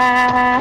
Bye.